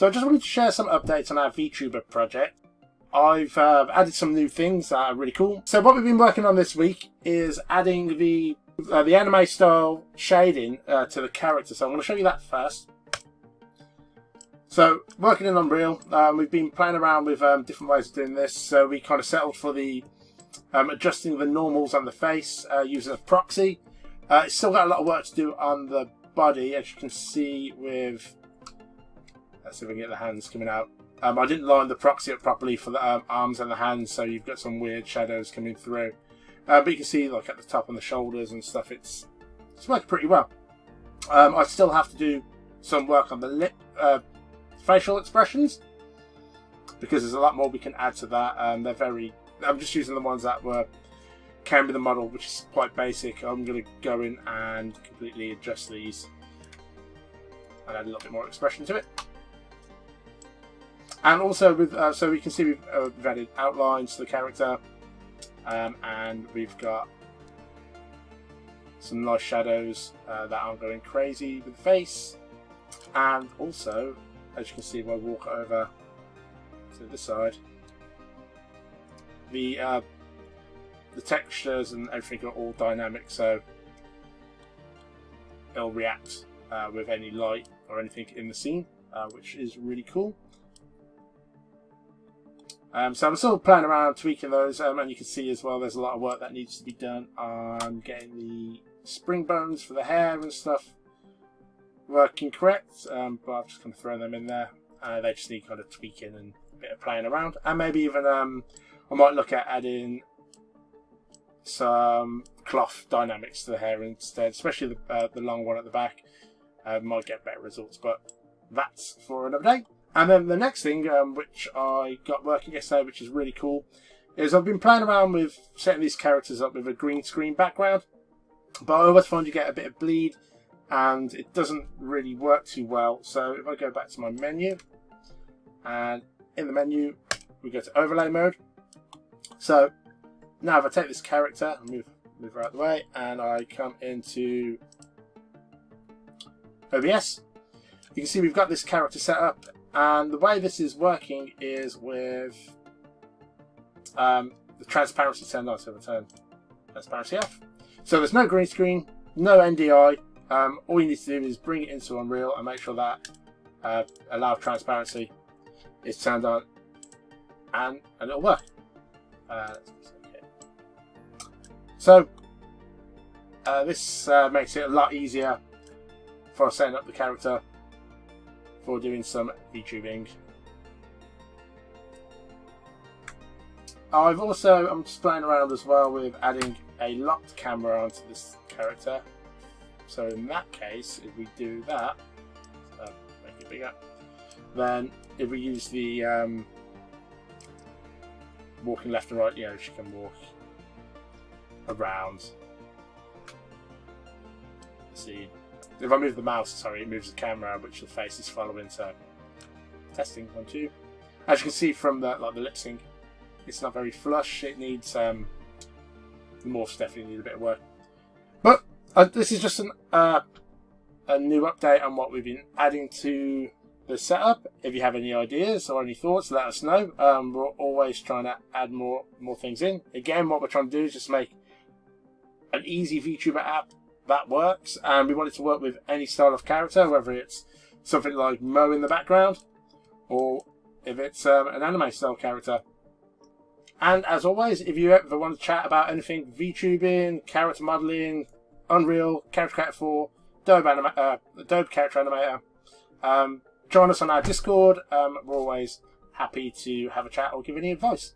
So I just wanted to share some updates on our VTuber project. I've uh, added some new things that are really cool. So what we've been working on this week is adding the uh, the anime style shading uh, to the character. So I'm going to show you that first. So working in Unreal, um, we've been playing around with um, different ways of doing this. So we kind of settled for the um, adjusting the normals on the face uh, using a proxy. Uh, it's still got a lot of work to do on the body, as you can see with Let's see if we can get the hands coming out. Um, I didn't line the proxy up properly for the um, arms and the hands, so you've got some weird shadows coming through. Uh, but you can see, like at the top and the shoulders and stuff, it's it's working pretty well. Um, I still have to do some work on the lip, uh, facial expressions, because there's a lot more we can add to that. Um, they're very. I'm just using the ones that were came with the model, which is quite basic. I'm going to go in and completely adjust these and add a little bit more expression to it. And also, with uh, so we can see we've, uh, we've added outlines to the character, um, and we've got some nice shadows uh, that aren't going crazy with the face. And also, as you can see, if I walk over to this side, the uh, the textures and everything are all dynamic, so it'll react uh, with any light or anything in the scene, uh, which is really cool. Um, so I'm still playing around tweaking those, um, and you can see as well there's a lot of work that needs to be done on getting the spring bones for the hair and stuff working correct. Um, but I've just kind of thrown them in there. Uh, they just need kind of tweaking and a bit of playing around, and maybe even um, I might look at adding some cloth dynamics to the hair instead, especially the, uh, the long one at the back. Uh, might get better results, but that's for another day. And then the next thing, um, which I got working yesterday, which is really cool, is I've been playing around with setting these characters up with a green screen background. But I always find you get a bit of bleed and it doesn't really work too well. So if I go back to my menu, and in the menu, we go to overlay mode. So now if I take this character, move, move her out the way, and I come into OBS, you can see we've got this character set up and the way this is working is with um, the transparency turned on, so we turn transparency off. So there's no green screen, no NDI. Um, all you need to do is bring it into Unreal and make sure that uh, allow transparency is turned on and, and it'll work. Uh, so uh, this uh, makes it a lot easier for setting up the character for doing some VTubing. I've also, I'm just playing around as well with adding a locked camera onto this character. So in that case, if we do that, make it bigger, then if we use the um, walking left and right, you know, she can walk around. see, if I move the mouse, sorry, it moves the camera, which the face is following. So, testing one, two. As you can see from the like the lip sync, it's not very flush. It needs um, the morphs definitely need a bit of work. But uh, this is just an, uh, a new update on what we've been adding to the setup. If you have any ideas or any thoughts, let us know. Um, we're always trying to add more more things in. Again, what we're trying to do is just make an easy VTuber app that works, and we want it to work with any style of character, whether it's something like Mo in the background, or if it's um, an anime style character. And as always, if you ever want to chat about anything VTubing, character modeling, Unreal, Character Creator 4, Adobe, anima- uh, Adobe Character Animator, um, join us on our Discord. Um, we're always happy to have a chat or give any advice.